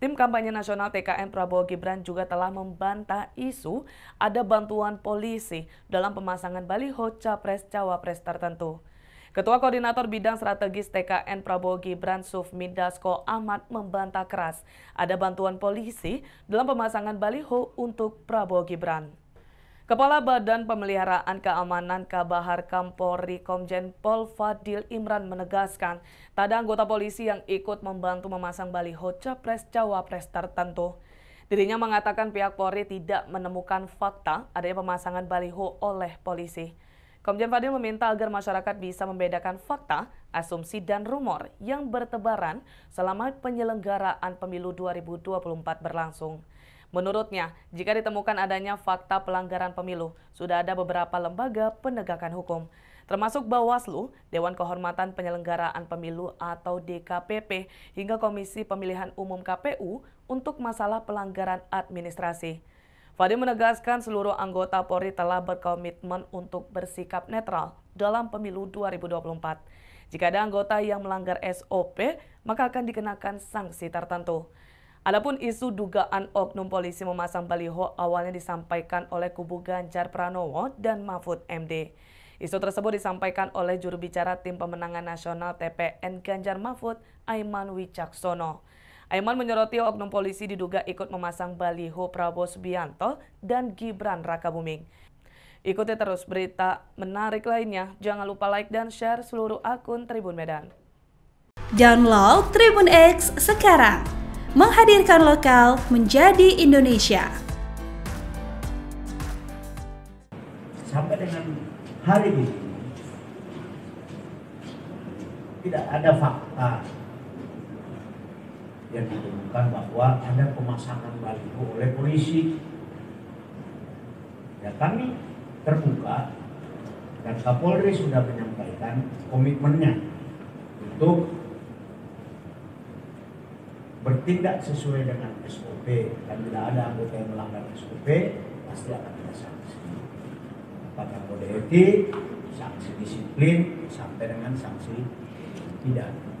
Tim kampanye nasional TKN Prabowo Gibran juga telah membantah isu ada bantuan polisi dalam pemasangan baliho capres-cawapres tertentu. Ketua Koordinator Bidang Strategis TKN Prabowo Gibran Sufmi Dasko Ahmad membantah keras ada bantuan polisi dalam pemasangan baliho untuk Prabowo Gibran. Kepala Badan Pemeliharaan Keamanan Kabahar Kampori Komjen Pol Fadil Imran menegaskan, tak ada anggota polisi yang ikut membantu memasang baliho capres-cawapres tertentu. Dirinya mengatakan pihak Polri tidak menemukan fakta adanya pemasangan baliho oleh polisi. Komjen Fadil meminta agar masyarakat bisa membedakan fakta, asumsi, dan rumor yang bertebaran selama penyelenggaraan pemilu 2024 berlangsung. Menurutnya, jika ditemukan adanya fakta pelanggaran pemilu, sudah ada beberapa lembaga penegakan hukum, termasuk Bawaslu, Dewan Kehormatan Penyelenggaraan Pemilu atau DKPP, hingga Komisi Pemilihan Umum KPU untuk masalah pelanggaran administrasi. Fadil menegaskan seluruh anggota Polri telah berkomitmen untuk bersikap netral dalam pemilu 2024. Jika ada anggota yang melanggar SOP, maka akan dikenakan sanksi tertentu. Adapun isu dugaan oknum polisi memasang baliho awalnya disampaikan oleh kubu Ganjar Pranowo dan Mahfud MD. Isu tersebut disampaikan oleh juru bicara tim pemenangan nasional TPN Ganjar Mahfud, Aiman Wicaksono. Aiman menyoroti oknum polisi diduga ikut memasang baliho Prabowo Subianto dan Gibran Rakabuming. Ikuti terus berita menarik lainnya. Jangan lupa like dan share seluruh akun Tribun Medan. Download Tribun X sekarang menghadirkan lokal menjadi Indonesia. Sampai dengan hari ini tidak ada fakta yang ditemukan bahwa ada pemasangan baliho oleh polisi. Ya kami terbuka dan Kapolri sudah menyampaikan komitmennya untuk bertindak sesuai dengan SOP dan bila ada anggota yang melanggar SOP pasti akan ada sanksi. Apakah kode etik sanksi disiplin sampai dengan sanksi pidana